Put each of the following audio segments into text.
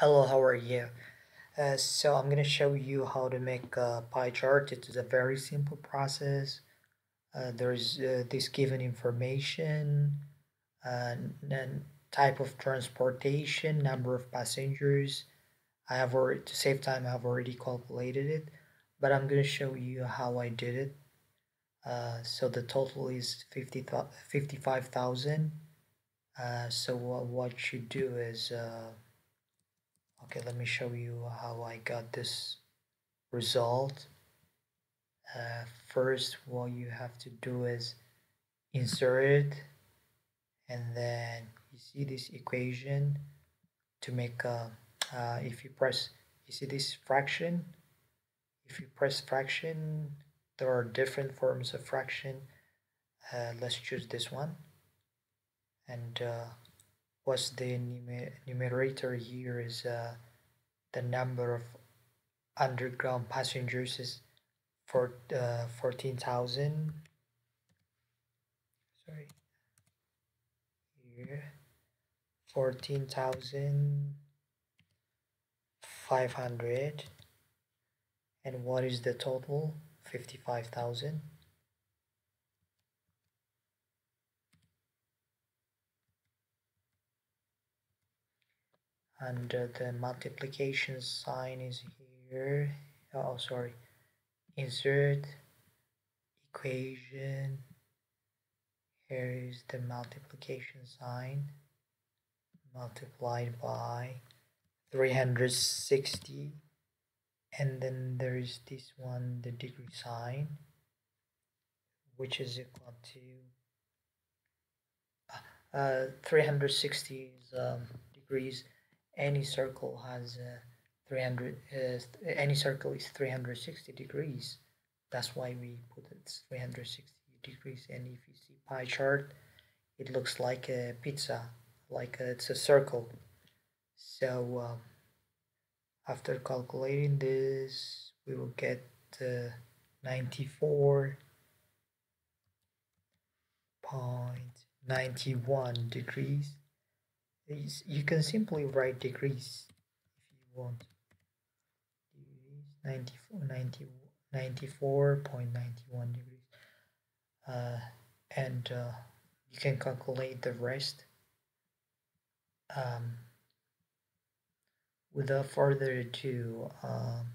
Hello, how are you? Uh, so I'm gonna show you how to make a pie chart. It is a very simple process. Uh, there's uh, this given information, and then type of transportation, number of passengers. I have already, to save time, I've already calculated it, but I'm gonna show you how I did it. Uh, so the total is 50, 55,000. Uh, so what, what you do is uh, okay let me show you how I got this result. Uh, first what you have to do is insert it and then you see this equation to make a uh, if you press you see this fraction? If you press fraction there are different forms of fraction. Uh, let's choose this one. And uh, what's the numerator here is uh, the number of underground passengers is for uh, 14,000 sorry. Here. 14,500 and what is the total? 55,000 and uh, the multiplication sign is here. Oh sorry. Insert equation. Here is the multiplication sign multiplied by 360 and then there is this one the degree sign which is equal to uh, 360 is, um, degrees any circle has uh, 300 uh, any circle is 360 degrees. That's why we put it 360 degrees. And if you see pie chart it looks like a pizza like a, it's a circle. So um, after calculating this we will get uh, 94.91 degrees you can simply write degrees if you want. Degrees 94, 94.91 degrees. Uh, and uh, you can calculate the rest. Um, without further ado, um,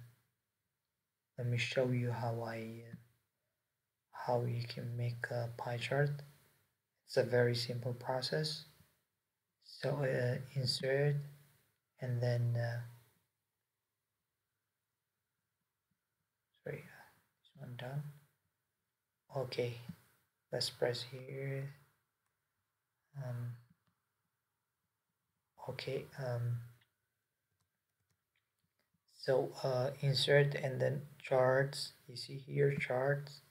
let me show you how I how you can make a pie chart. It's a very simple process so uh, insert and then uh, sorry this one done. Okay let's press here. Um, okay um, so uh, insert and then charts you see here charts.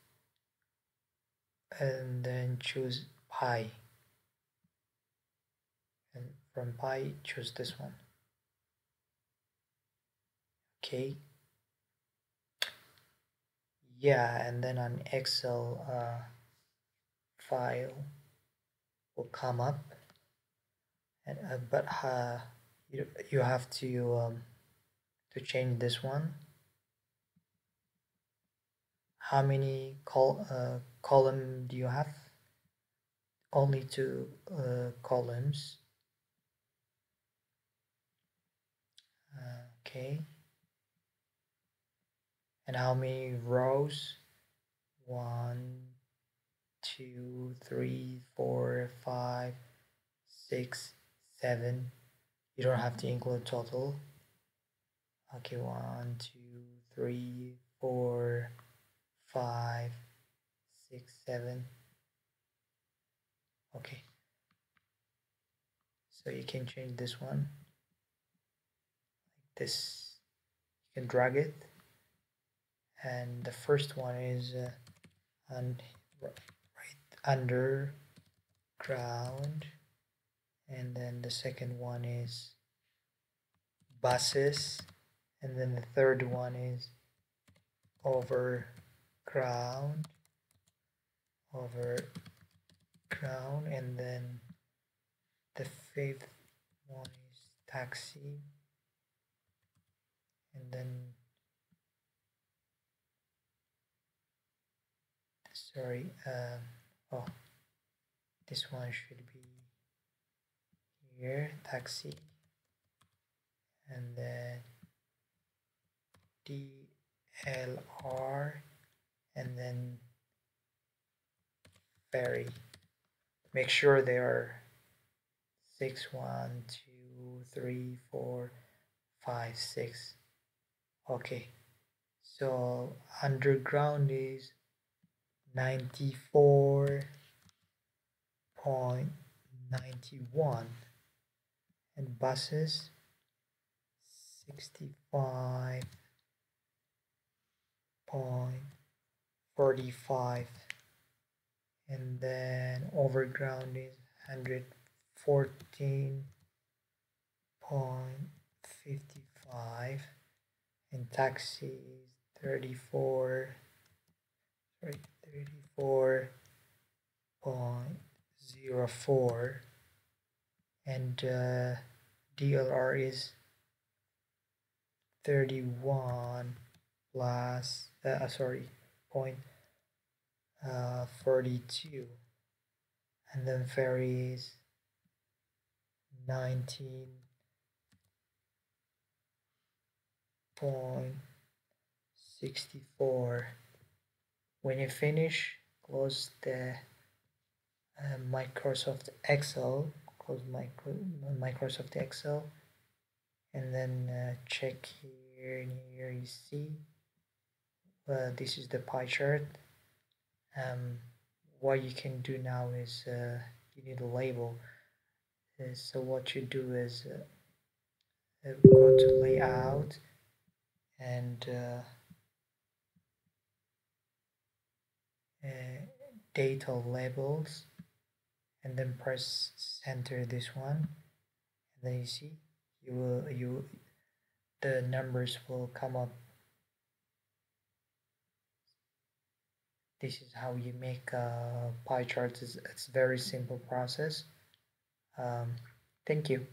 And then choose pie from pie choose this one. Okay. Yeah and then an excel uh, file will come up. And uh, but uh, you, you have to um, to change this one. How many col uh, column do you have? Only two uh, columns okay? And how many rows? One two three four five six seven. You don't have to include total. Okay one two three four five six seven. Okay. So you can change this one this you can drag it. And the first one is uh, right under ground. And then the second one is buses. And then the third one is over ground. Over ground. And then the fifth one is taxi and then sorry um, oh this one should be here taxi and then DLR and then ferry. Make sure they are six one two three four five six okay. So underground is 94.91 and buses 65.45 and then overground is 114.55 and taxi is 34 sorry 34.04 and uh, DLR is 31 plus uh, sorry point uh, 42 and then is 19 point 64 when you finish close the uh, Microsoft Excel close micro, Microsoft Excel and then uh, check here and here you see uh, this is the pie chart. Um, what you can do now is uh, you need a label. Uh, so what you do is uh, uh, go to layout and uh, uh, data labels and then press center this one. And then you see you will you the numbers will come up. This is how you make a pie charts. It's, it's very simple process. Um, thank you